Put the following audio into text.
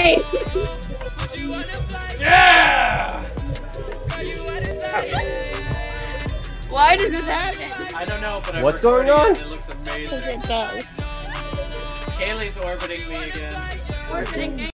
right. Yeah! Why did this happen? I don't know, but I'm What's going on? it looks amazing. it does. Kaylee's orbiting me again. Orbiting